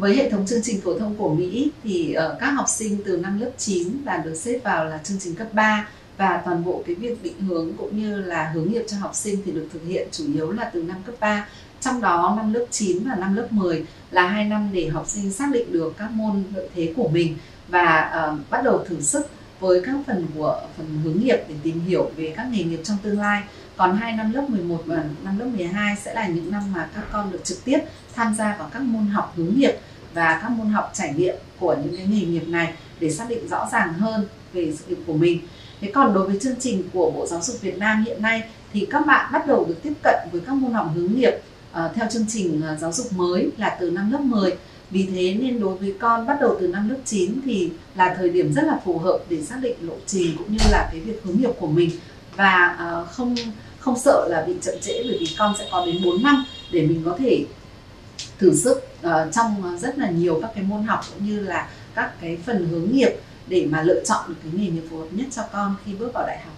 với hệ thống chương trình phổ thông của Mỹ thì uh, các học sinh từ năm lớp 9 là được xếp vào là chương trình cấp 3 và toàn bộ cái việc định hướng cũng như là hướng nghiệp cho học sinh thì được thực hiện chủ yếu là từ năm cấp 3 trong đó năm lớp 9 và năm lớp 10 là hai năm để học sinh xác định được các môn lợi thế của mình và uh, bắt đầu thử sức với các phần của phần hướng nghiệp để tìm hiểu về các nghề nghiệp trong tương lai. Còn hai năm lớp 11 và năm lớp 12 sẽ là những năm mà các con được trực tiếp tham gia vào các môn học hướng nghiệp và các môn học trải nghiệm của những cái nghề nghiệp này để xác định rõ ràng hơn về sự nghiệp của mình. Thế còn đối với chương trình của bộ giáo dục việt nam hiện nay thì các bạn bắt đầu được tiếp cận với các môn học hướng nghiệp uh, theo chương trình uh, giáo dục mới là từ năm lớp 10 vì thế nên đối với con bắt đầu từ năm lớp 9 thì là thời điểm rất là phù hợp để xác định lộ trình cũng như là cái việc hướng nghiệp của mình. Và uh, không không sợ là bị chậm trễ bởi vì con sẽ có đến 4 năm để mình có thể thử sức uh, trong rất là nhiều các cái môn học cũng như là các cái phần hướng nghiệp để mà lựa chọn được cái nghề nghiệp phù hợp nhất cho con khi bước vào đại học.